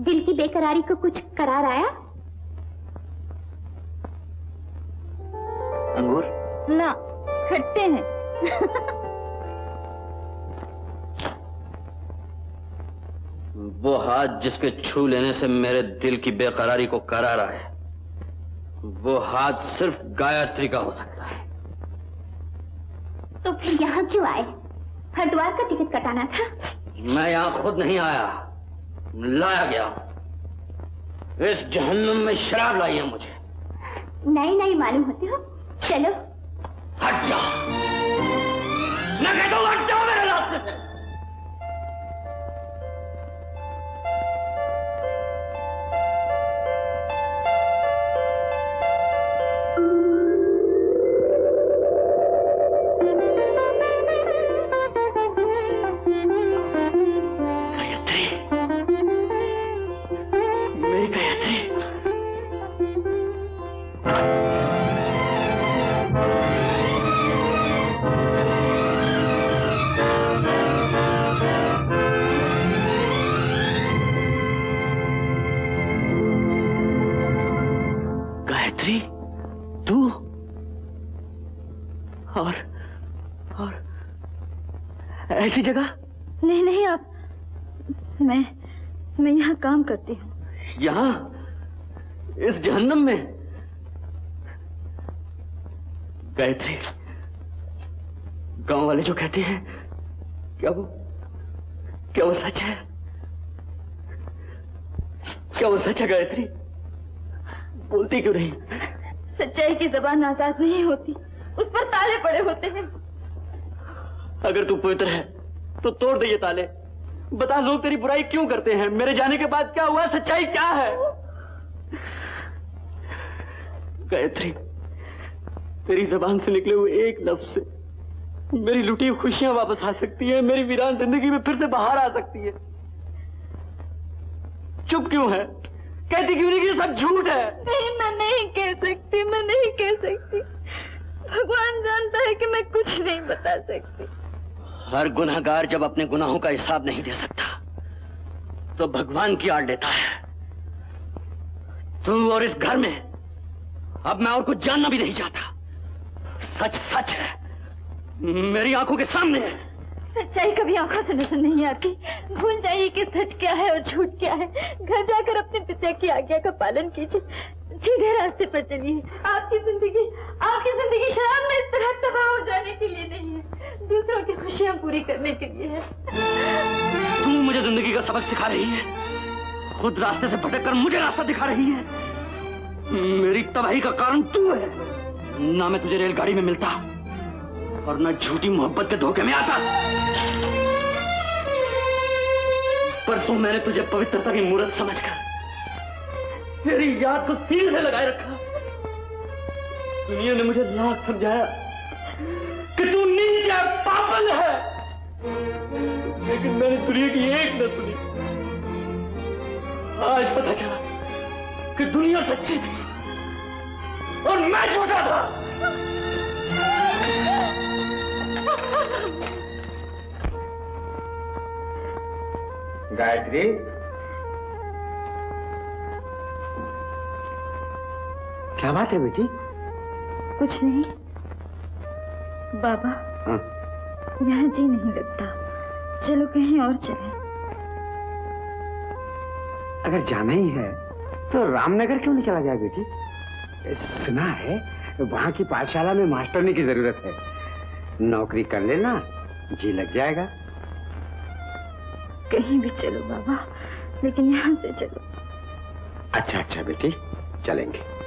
दिल की बेकरारी को कुछ करार आया? अंगूर? ना खट्टे हैं। वो हाथ जिसके छू लेने से मेरे दिल की बेकरारी को करार है वो हाथ सिर्फ़ गायत्री का हो सकता है। तो फिर यहाँ क्यों आए? हरिद्वार का टिकट कटाना था। मैं यहाँ खुद नहीं आया। लाया गया इस जहन्नुम में शराब लाई है मुझे। नहीं नहीं मालूम होते हो। चलो। गायत्री तू? और और ऐसी जगह? नहीं नहीं आप मैं मैं यहाँ काम करती हूँ। यहाँ? इस जहन्नम में? गायत्री गाँव वाले जो कहते हैं क्या वो क्या वो सच है? क्या वो सच है गायत्री? बोलती क्यों नहीं सच्चाई की जबान आज़ाद नहीं होती। उस पर ताले पड़े होते हैं। अगर तू पवित्र है तो तोड़ दे ये ताले। बता लोग तेरी बुराई क्यों करते हैं? मेरे जाने के बाद क्या हुआ? सच्चाई क्या है? गायत्री तेरी जबान से निकले हुए एक लफ्ज से मेरी लुटी हुई खुशियाँ वापस आ सकती है मेरी वीरान ज़िंदगी में फिर से बाहर आ सकती है। चुप क्यों है? कहती क्यों नहीं कि सब झूठ है? नहीं मैं नहीं कह सकती मैं नहीं कह सकती। भगवान जानता है कि मैं कुछ नहीं बता सकती। हर गुनहगार जब अपने गुनाहों का हिसाब नहीं दे सकता तो भगवान की आड़ लेता है। तू और इस घर में अब मैं और कुछ जानना भी नहीं चाहता। सच सच है मेरी आँखों के सामने है। सच्चाई कभी आँखों से नज़र नहीं आती। भूल जाइए कि सच क्या है और झूठ क्या है। घर जाकर अपने पिता की आज्ञा का पालन कीजिए। सीधे रास्ते पर चलिए। आपकी ज़िंदगी आपकी ज़िंदगी शराब में इस तरह तबाह हो जाने के लिए नहीं है। दूसरों की खुशियाँ पूरी करने के लिए है। तू मुझे ज़िंदगी का सबक सिखा रही है। खुद रास्ते से भटक कर मुझे रास्ता दिखा रही है। मेरी तबाही का कारण तू है। ना मैं तुझे रेलगाड़ी में मिलता। और न झूठी मोहब्बत के धोखे में आता। परसों मैंने तुझे पवित्रता की मूर्त समझकर तेरी याद को सील से लगाए रखा। दुनिया ने मुझे लाख समझाया कि तू नीच है पागल है। लेकिन मैंने दुनिया की एक न सुनी। आज पता चला कि दुनिया सच्ची थी और मैं झूठा था। गायत्री? क्या बात है बेटी? कुछ नहीं। बाबा हाँ। यहाँ जी नहीं लगता। चलो कहीं और चलें। अगर जाना ही है तो रामनगर क्यों नहीं चला जाए बेटी? सुना है वहाँ की पाठशाला में मास्टरनी की ज़रूरत है। नौकरी कर लेना जी लग जाएगा। कहीं भी चलो बाबा लेकिन यहाँ से चलो। अच्छा अच्छा बेटी चलेंगे।